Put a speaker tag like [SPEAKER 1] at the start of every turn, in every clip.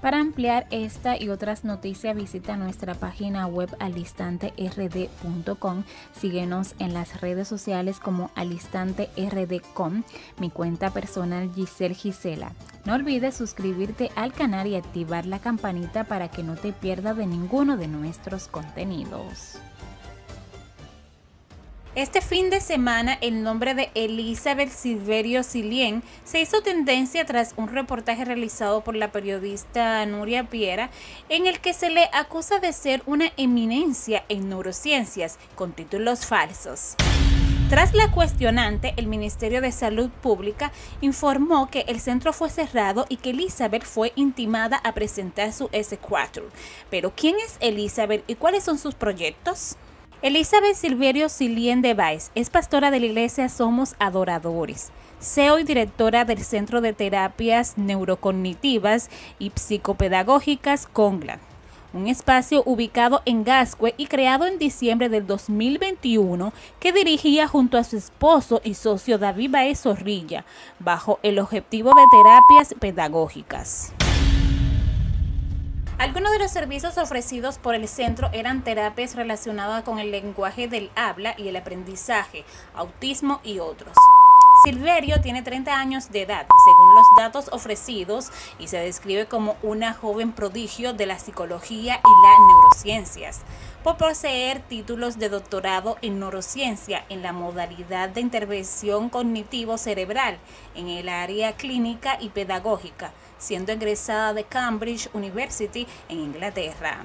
[SPEAKER 1] Para ampliar esta y otras noticias visita nuestra página web alistanterd.com. Síguenos en las redes sociales como alistanterd.com, mi cuenta personal Giselle Gisela. No olvides suscribirte al canal y activar la campanita para que no te pierdas de ninguno de nuestros contenidos. Este fin de semana el nombre de Elizabeth Silverio Silien se hizo tendencia tras un reportaje realizado por la periodista Nuria Piera en el que se le acusa de ser una eminencia en neurociencias con títulos falsos. Tras la cuestionante, el Ministerio de Salud Pública informó que el centro fue cerrado y que Elizabeth fue intimada a presentar su S4. Pero ¿quién es Elizabeth y cuáles son sus proyectos? Elizabeth Silverio Silien de Baez es pastora de la iglesia Somos Adoradores, CEO y directora del Centro de Terapias Neurocognitivas y Psicopedagógicas Congla, un espacio ubicado en Gascue y creado en diciembre del 2021 que dirigía junto a su esposo y socio David Baez Zorrilla, bajo el objetivo de terapias pedagógicas. Algunos de los servicios ofrecidos por el centro eran terapias relacionadas con el lenguaje del habla y el aprendizaje, autismo y otros. Silverio tiene 30 años de edad, según los datos ofrecidos, y se describe como una joven prodigio de la psicología y las neurociencias, por poseer títulos de doctorado en neurociencia en la modalidad de intervención cognitivo cerebral en el área clínica y pedagógica siendo egresada de Cambridge University en Inglaterra.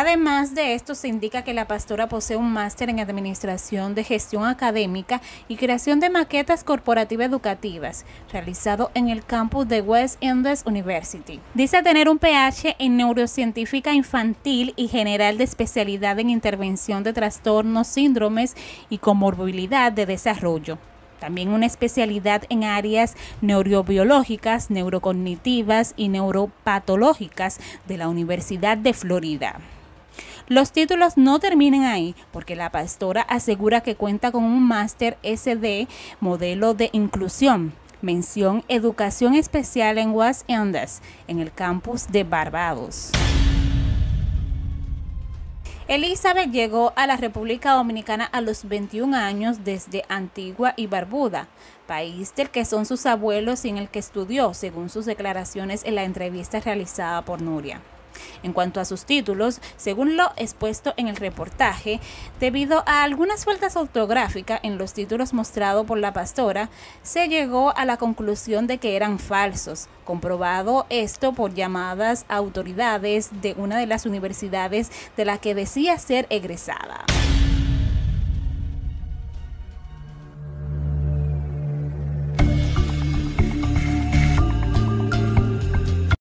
[SPEAKER 1] Además de esto, se indica que la pastora posee un máster en Administración de Gestión Académica y Creación de Maquetas Corporativas Educativas, realizado en el campus de West Indies University. Dice tener un PH en Neurocientífica Infantil y General de Especialidad en Intervención de Trastornos, Síndromes y Comorbilidad de Desarrollo. También una especialidad en áreas neurobiológicas, neurocognitivas y neuropatológicas de la Universidad de Florida. Los títulos no terminan ahí porque la pastora asegura que cuenta con un máster SD modelo de inclusión, mención educación especial en West Indies en el campus de Barbados. Elizabeth llegó a la República Dominicana a los 21 años desde Antigua y Barbuda, país del que son sus abuelos y en el que estudió, según sus declaraciones en la entrevista realizada por Nuria. En cuanto a sus títulos, según lo expuesto en el reportaje, debido a algunas faltas ortográficas en los títulos mostrados por la pastora, se llegó a la conclusión de que eran falsos, comprobado esto por llamadas autoridades de una de las universidades de la que decía ser egresada.